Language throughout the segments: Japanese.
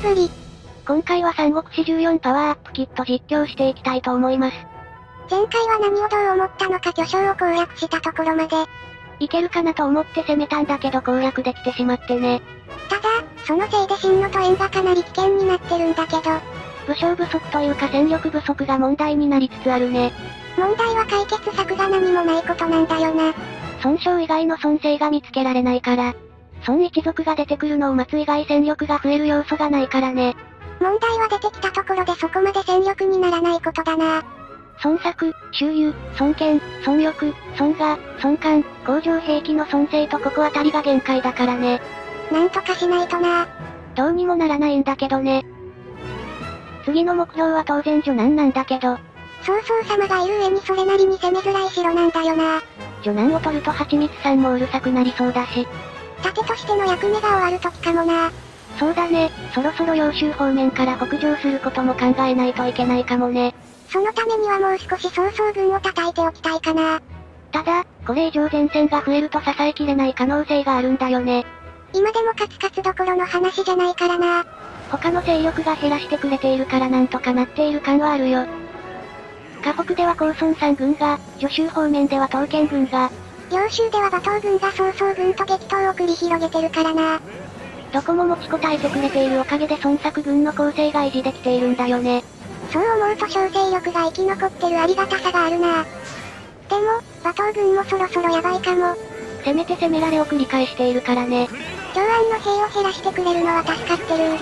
り。今回は三国志14パワーアップキット実況していきたいと思います。前回は何をどう思ったのか巨匠を攻略したところまで。いけるかなと思って攻めたんだけど攻略できてしまってね。ただ、そのせいで真のと縁がかなり危険になってるんだけど。武将不足というか戦力不足が問題になりつつあるね。問題は解決策が何もないことなんだよな。孫将以外の孫生が見つけられないから。孫一族が出てくるのを待つ以外戦力が増える要素がないからね。問題は出てきたところでそこまで戦力にならないことだな。孫作、周遊、孫権、孫欲、孫が、孫官、工場兵器の孫生とここあたりが限界だからね。なんとかしないとな。どうにもならないんだけどね。次の目標は当然女難なんだけど。曹操様がいる上にそれなりに攻めづらい城なんだよな。女難を取ると蜂蜜さんもうるさくなりそうだし。盾としての役目が終わる時かもな。そうだね、そろそろ揚州方面から北上することも考えないといけないかもね。そのためにはもう少し曹操軍を叩いておきたいかな。ただ、これ以上前線が増えると支えきれない可能性があるんだよね。今でもカツカツどころの話じゃないからな。他の勢力が減らしてくれているからなんとかなっている感はあるよ。河北では高孫山軍が、助州方面では刀剣軍が、領州では馬頭軍が曹操軍と激闘を繰り広げてるからな。どこも持ちこたえてくれているおかげで孫作軍の構成が維持できているんだよね。そう思うと小勢力が生き残ってるありがたさがあるな。でも、馬頭軍もそろそろやばいかも。攻めて攻められを繰り返しているからね。長安の兵を減らしてくれるのは助かってる。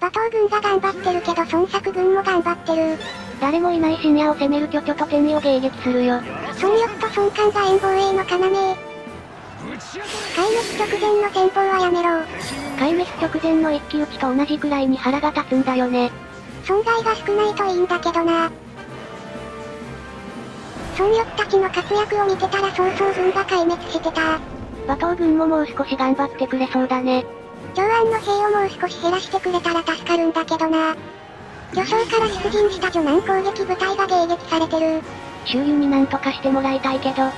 馬頭軍が頑張ってるけど孫作軍も頑張ってる。誰もいない深夜を攻める巨々と天意を迎撃するよ。孫力と孫官が援防衛の要。壊滅直前の戦法はやめろ壊滅直前の一騎打ちと同じくらいに腹が立つんだよね。損害が少ないといいんだけどな。孫力たちの活躍を見てたら曹操軍が壊滅してた。馬頭軍ももう少し頑張ってくれそうだね。長安の兵をもう少し減らしてくれたら助かるんだけどな。巨匠から出陣した女難攻撃部隊が迎撃されてる。周囲になんとかしてもらいたいけど。攻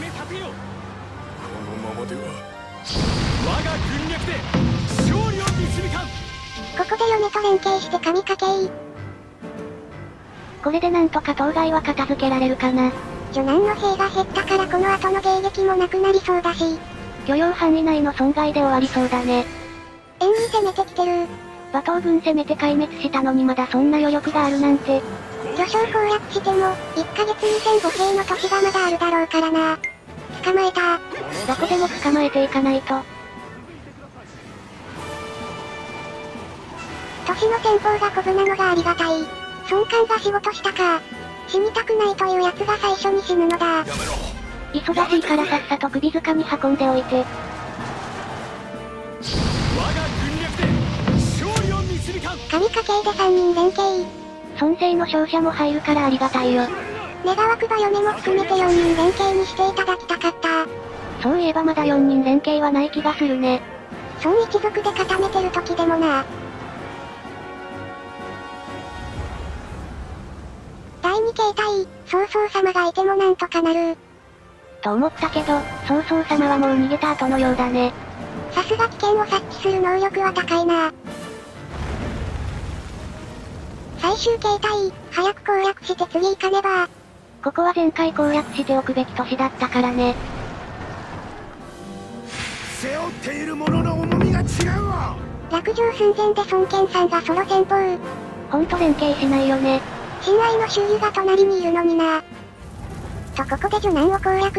め立てよこのままでは我が軍略で勝利を導かんここで嫁と連携して神かけいこれでなんとか当該は片付けられるかな。女難の兵が減ったからこの後の迎撃もなくなりそうだし。許容範囲内の損害で終わりそうだね。円に攻めてきてる。馬頭軍攻めて壊滅したのにまだそんな余力があるなんて。巨匠攻略しても、1ヶ月2005兵の年がまだあるだろうからな。捕まえた。雑魚でも捕まえていかないと。年の戦法がコブなのがありがたい。孫官が仕事したか。死にたくないという奴が最初に死ぬのだ。忙しいからさっさと首塚に運んでおいて。神家系で3人連携。孫生の勝者も入るからありがたいよ。願わくば嫁も含めて4人連携にしていただきたかった。そういえばまだ4人連携はない気がするね。孫一族で固めてる時でもな。第2形態、曹操様がいてもなんとかなる。と思ったけど、曹操様はもう逃げた後のようだね。さすが危険を察知する能力は高いな。最終形態、早く攻略して次行かねば。ここは前回攻略しておくべき年だったからね。背負っているものの重みが違うわ落城寸前で孫権さんがソロ戦法。ほんと連携しないよね。親愛の周囲が隣にいるのにな。とここで女難を攻略。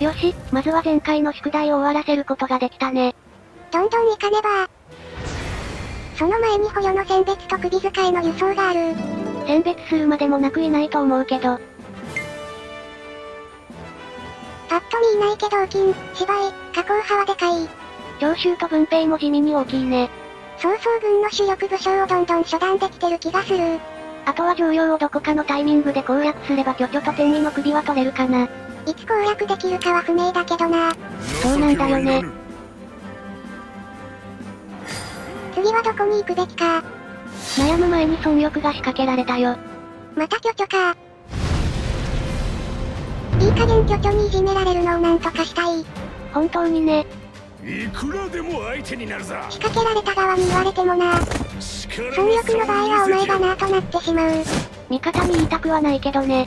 よし、まずは前回の宿題を終わらせることができたね。どんどん行かねば。その前に捕虜の選別と首使いの輸送がある。選別するまでもなくいないと思うけど。パッと見いないけど金、芝居、加工派はでかい。長州と文平も地味に大きいね。曹操軍の主力武将をどんどん初段できてる気がする。あとは常用をどこかのタイミングで攻略すれば巨々と天意の首は取れるかな。いつ攻略できるかは不明だけどな。そうなんだよね。次はどこに行くべきか。悩む前に孫欲が仕掛けられたよ。また巨々か。いい加減巨々にいじめられるのをなんとかしたい。本当にね。いくらでも相手になるぞ仕掛けられた側に言われてもな。損力の場合はお前がなーとなってしまう。味方に言いたくはないけどね。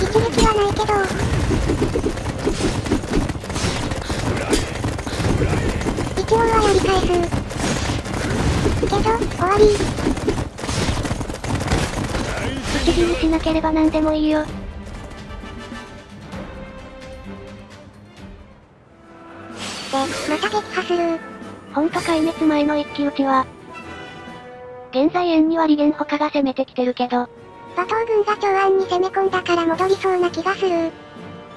一撃はないけど。一応はやり返す。けど、終わり。打ち切りしなければ何でもいいよ。で、また撃破する。ほんと壊滅前の一騎打ちは。現在円には利元他が攻めてきてるけど、馬頭軍が長安に攻め込んだから戻りそうな気がする。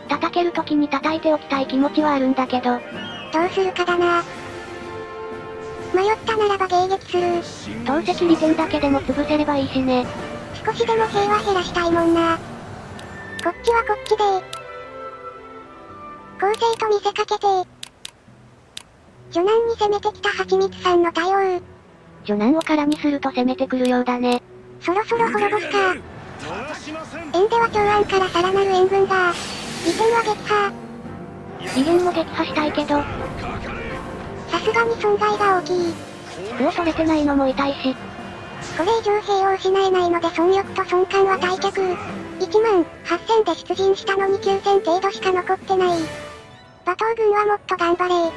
叩ける時に叩いておきたい気持ちはあるんだけど、どうするかだな。迷ったならば迎撃する。投石利点だけでも潰せればいいしね。少しでも平和減らしたいもんな。こっちはこっちで公正と見せかけて序南に攻めてきた蜂蜜さんの対応。序南を空にすると攻めてくるようだね。そろそろ滅ぼすか。円では長安からさらなる援軍が。利点は撃破。利元も撃破したいけど、さすがに損害が大きい。歩を取れてないのも痛いし、これ以上兵を失えないので損力と損感は退却。1万8000で出陣したのに9000程度しか残ってない。馬頭軍はもっと頑張れ。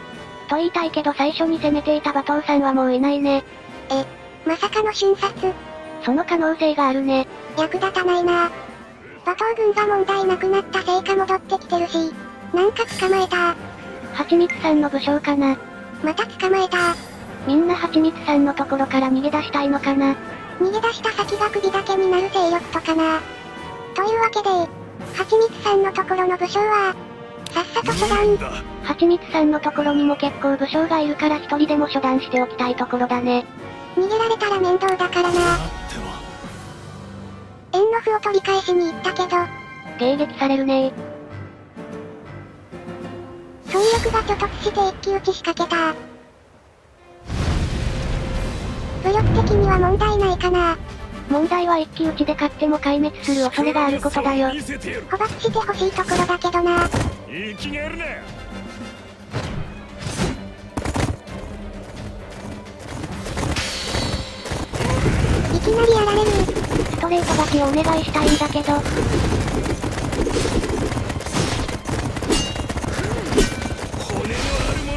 と言いたいけど最初に攻めていた馬頭さんはもういないね。え、まさかの瞬殺。その可能性があるね。役立たないな。馬頭軍が問題なくなったせいか戻ってきてるし。なんか捕まえた。蜂蜜さんの武将かな。また捕まえた。みんな蜂蜜さんのところから逃げ出したいのかな？逃げ出した先が首だけになる勢力とかな。というわけで、蜂蜜さんのところの武将は、さっさと処断。蜂蜜さんのところにも結構武将がいるから一人でも処断しておきたいところだね。逃げられたら面倒だからな。円の歩を取り返しに行ったけど、迎撃されるね損力がちょ突して一騎打ち仕掛けた。武力的には問題ないかな。問題は一騎打ちで勝っても壊滅する恐れがあることだよ。捕獲してほしいところだけどな。いきなるないきなりやられる。ストレート勝ちをお願いしたいんだけど、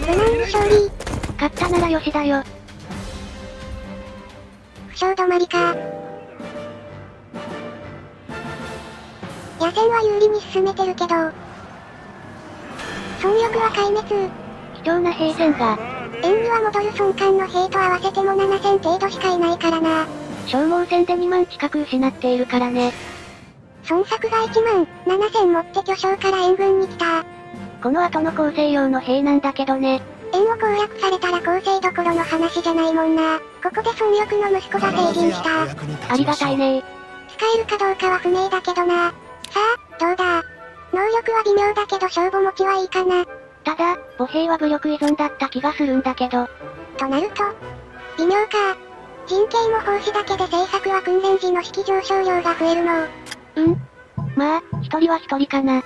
無難に勝利。勝ったならよしだよ。負傷止まりか。野戦は有利に進めてるけど。損力は壊滅。貴重な兵戦が、円には戻る損感の兵と合わせても7000程度しかいないからな。消耗戦で2万近く失っているからね。孫作が1万7000持って巨匠から援軍に来た。この後の構成用の兵なんだけどね。円を攻略されたら構成どころの話じゃないもんな。ここで孫力の息子が成人した。ありがたいね使えるかどうかは不明だけどな。さあ、どうだ？能力は微妙だけど勝負持ちはいいかな。ただ、母兵は武力依存だった気がするんだけど、となると、微妙か。人形も奉仕だけで政策は訓練時の式上昇量が増えるの。うんまあ、一人は一人かな。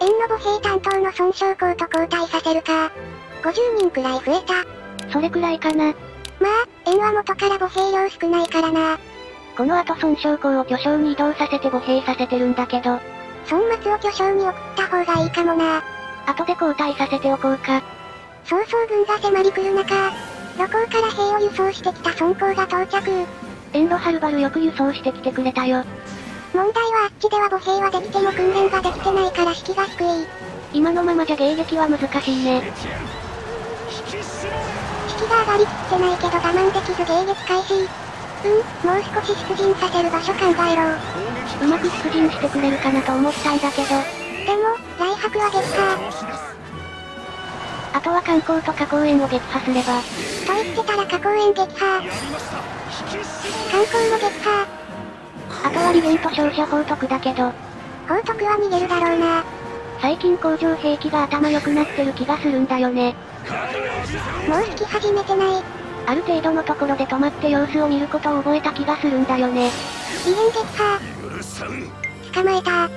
円の母兵担当の孫将校と交代させるか。50人くらい増えた。それくらいかな。まあ、円は元から母兵量少ないからな。この後孫将校を巨匠に移動させて母兵させてるんだけど、孫末を巨匠に送った方がいいかもな。後で交代させておこうか。曹操軍が迫り来る中、路行から兵を輸送してきた孫行が到着。遠路はるばるよく輸送してきてくれたよ。問題はあっちでは母兵はできても訓練ができから士気が低い。今のままじゃ迎撃は難しいね。士気が上がりきってないけど我慢できず迎撃開始。うん、もう少し出陣させる場所考えろ。うまく出陣してくれるかなと思ったんだけど、でも、来白は撃破。あとは観光とか公園を撃破すれば、と言ってたら加工園撃破。観光も撃破。あとは利元と照射報徳だけど、報徳は逃げるだろうな。最近工場兵器が頭良くなってる気がするんだよね。もう引き始めてない。ある程度のところで止まって様子を見ることを覚えた気がするんだよね。利元撃破。捕まえた。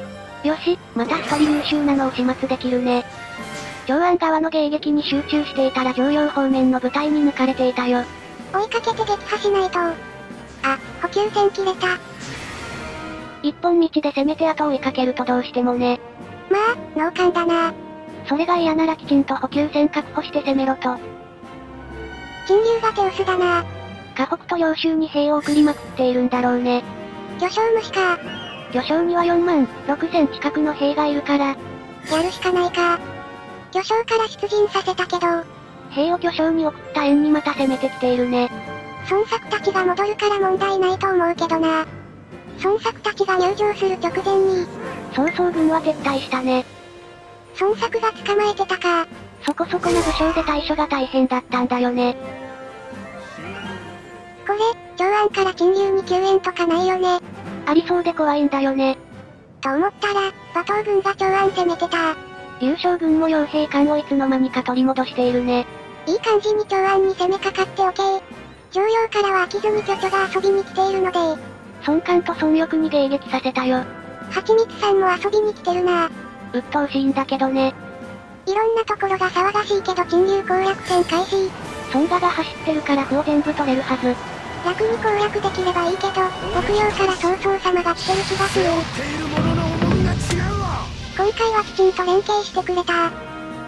よし、また一人優秀なのを始末できるね。長安側の迎撃に集中していたら常陽方面の部隊に抜かれていたよ。追いかけて撃破しないと。あ、補給線切れた。一本道で攻めて後を追いかけるとどうしてもね。まあ、脳幹だな。それが嫌ならきちんと補給線確保して攻めろと。陳留が手薄だな。河北と揚州に兵を送りまくっているんだろうね。魚礁虫か。魚礁には4万、6千近くの兵がいるから。やるしかないか。魚礁から出陣させたけど。兵を魚礁に送った縁にまた攻めてきているね。孫作たちが戻るから問題ないと思うけどな。孫作たちが入場する直前に。曹操軍は撤退したね。孫作が捕まえてたか。そこそこの武将で対処が大変だったんだよね。これ、長安から陳留に救援とかないよね。ありそうで怖いんだよね。と思ったら、馬頭軍が長安攻めてた。優勝軍も傭兵艦をいつの間にか取り戻しているね。いい感じに長安に攻めかかっておけ常陽からは飽きずに巨々が遊びに来ているので。孫艦と孫翼に迎撃させたよ。はちみつさんも遊びに来てるな鬱陶しいんだけどね。いろんなところが騒がしいけど陳留攻略戦開始。孫馬が走ってるから歩を全部取れるはず。楽に攻略できればいいけど、牧羊から曹操様が来てる気がする。今回はきちんと連携してくれた。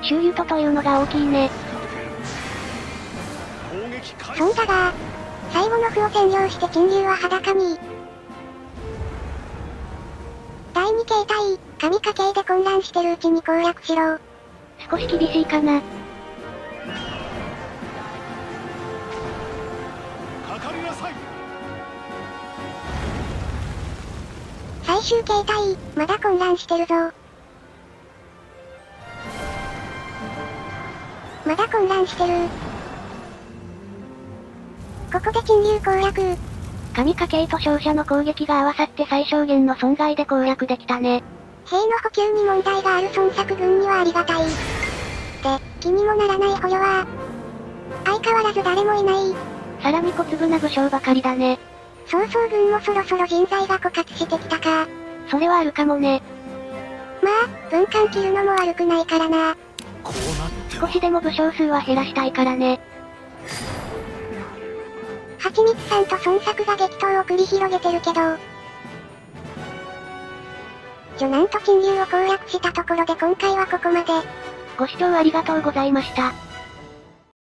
周遊とというのが大きいね。そうだが、最後の歩を占領して陳留は裸に。第二形態、神家系で混乱してるうちに攻略しろ。少し厳しいかな。最終形態、まだ混乱してるぞ。まだ混乱してる。ここで陳留攻略。神家系と勝者の攻撃が合わさって最小限の損害で攻略できたね。兵の補給に問題がある孫作軍にはありがたい。で、気にもならない捕虜は、相変わらず誰もいない。さらに小粒な武将ばかりだね。曹操軍もそろそろ人材が枯渇してきたか。それはあるかもね。まあ、分間切るのも悪くないからな。少しでも武将数は減らしたいからね。はちみつさんと孫作が激闘を繰り広げてるけど。女なんと陳留を攻略したところで今回はここまで。ご視聴ありがとうございました。